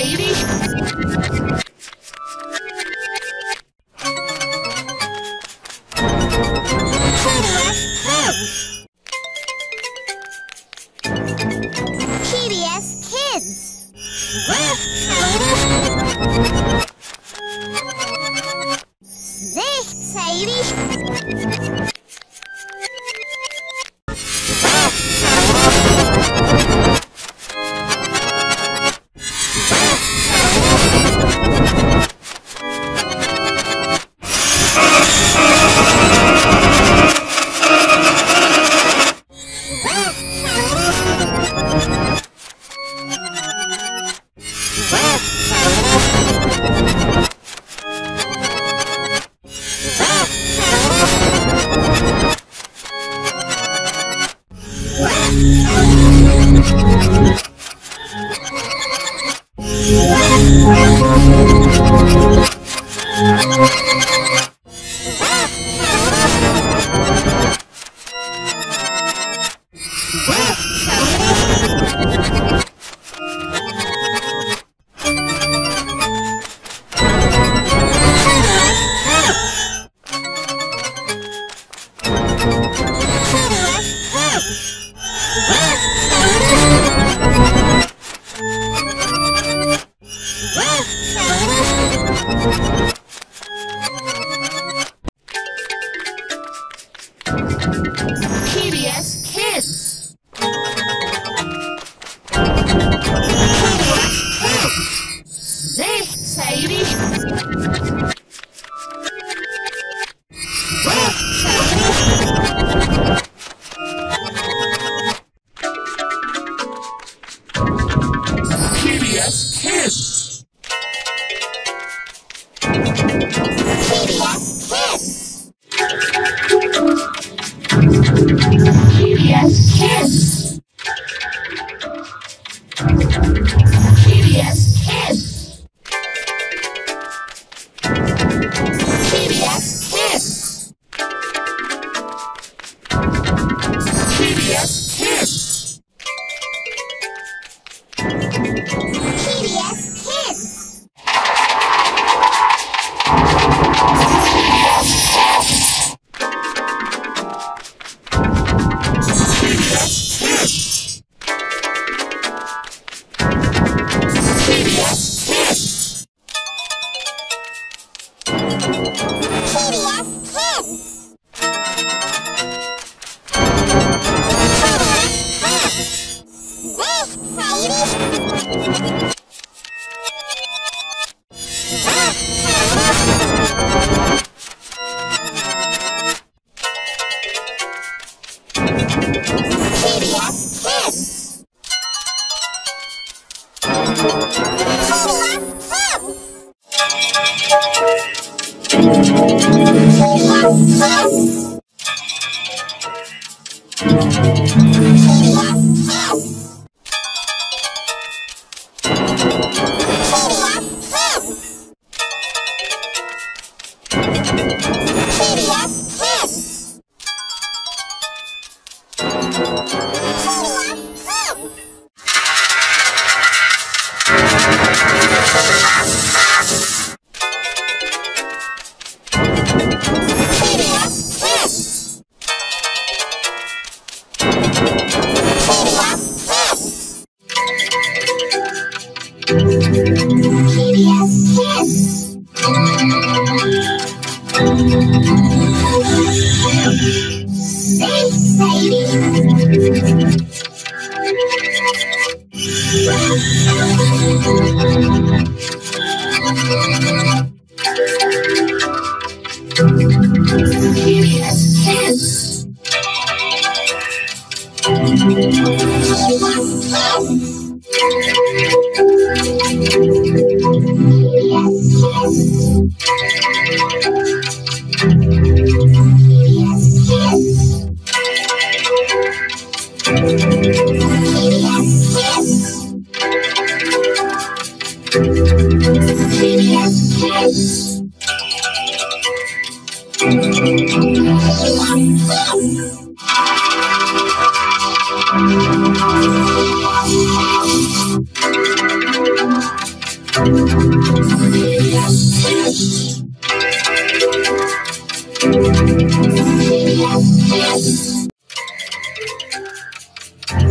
lady. you.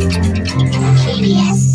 CBS.